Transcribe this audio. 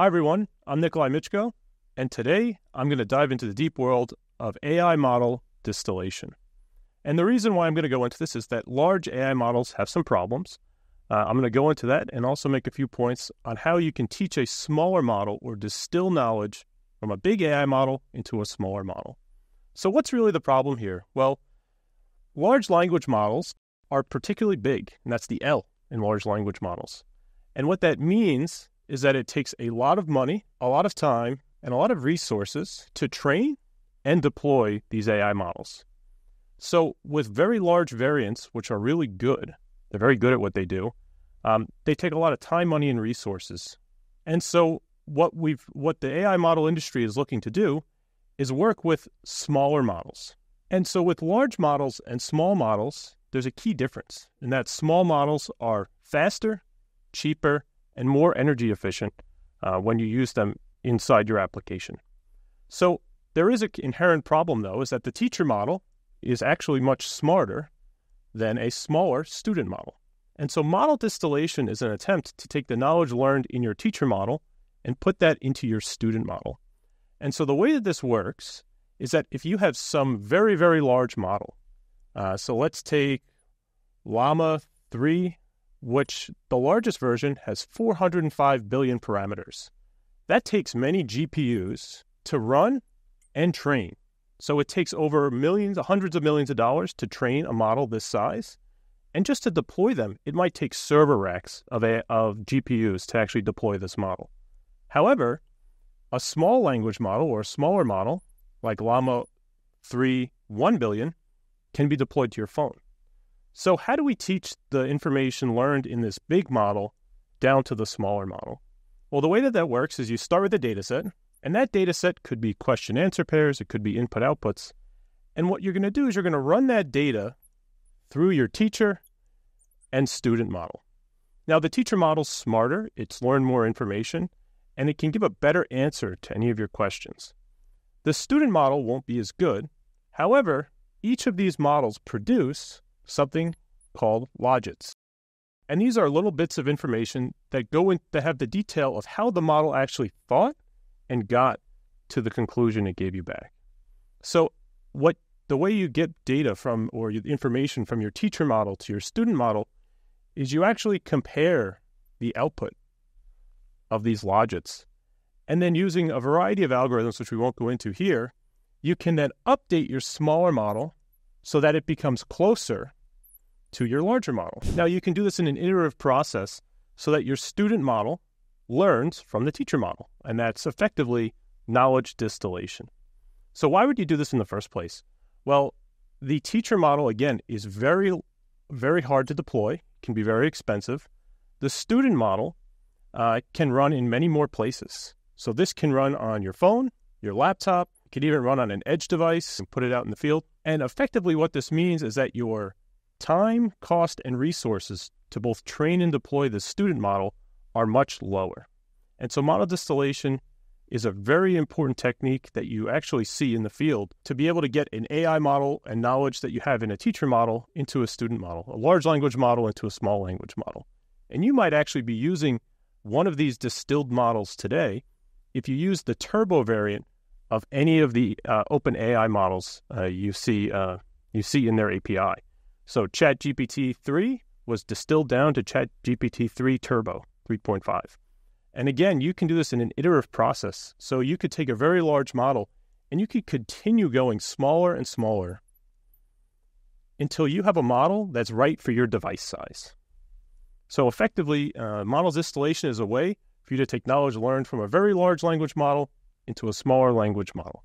Hi, everyone. I'm Nicholai Mitchko, and today I'm going to dive into the deep world of AI model distillation. And the reason why I'm going to go into this is that large AI models have some problems. Uh, I'm going to go into that and also make a few points on how you can teach a smaller model or distill knowledge from a big AI model into a smaller model. So, what's really the problem here? Well, large language models are particularly big, and that's the L in large language models. And what that means is that it takes a lot of money, a lot of time, and a lot of resources to train and deploy these AI models. So, with very large variants, which are really good, they're very good at what they do. Um, they take a lot of time, money, and resources. And so, what we've what the AI model industry is looking to do is work with smaller models. And so, with large models and small models, there's a key difference in that small models are faster, cheaper, and more energy efficient uh, when you use them inside your application. So, there is an inherent problem, though, is that the teacher model is actually much smarter than a smaller student model. And so model distillation is an attempt to take the knowledge learned in your teacher model and put that into your student model. And so the way that this works is that if you have some very, very large model, uh, so let's take Llama 3, which the largest version has 405 billion parameters. That takes many GPUs to run and train. So it takes over millions, hundreds of millions of dollars to train a model this size. And just to deploy them, it might take server racks of, a, of GPUs to actually deploy this model. However, a small language model or a smaller model, like Llama 3 1 billion, can be deployed to your phone. So, how do we teach the information learned in this big model down to the smaller model? Well, the way that that works is you start with a data set, and that data set could be question answer pairs, it could be input outputs. And what you're going to do is you're going to run that data through your teacher and student model. Now, the teacher model's smarter, it's learned more information, and it can give a better answer to any of your questions. The student model won't be as good. However, each of these models produce something called logits. And these are little bits of information that go in that have the detail of how the model actually thought and got to the conclusion it gave you back. So, what the way you get data from or information from your teacher model to your student model is you actually compare the output of these logits. And then using a variety of algorithms, which we won't go into here, you can then update your smaller model so that it becomes closer to your larger model. Now, you can do this in an iterative process so that your student model learns from the teacher model, and that's effectively knowledge distillation. So, why would you do this in the first place? Well, the teacher model, again, is very, very hard to deploy, can be very expensive. The student model uh, can run in many more places. So, this can run on your phone, your laptop, it can even run on an edge device and put it out in the field. And effectively, what this means is that your time, cost, and resources to both train and deploy the student model are much lower. And so model distillation is a very important technique that you actually see in the field to be able to get an AI model and knowledge that you have in a teacher model into a student model, a large language model into a small language model. And you might actually be using one of these distilled models today if you use the turbo variant of any of the uh, OpenAI models uh, you see uh, you see in their API. So ChatGPT 3 was distilled down to ChatGPT 3 Turbo. 3.5. And again, you can do this in an iterative process. So you could take a very large model and you could continue going smaller and smaller until you have a model that's right for your device size. So effectively, uh, models distillation is a way for you to take knowledge learned from a very large language model into a smaller language model.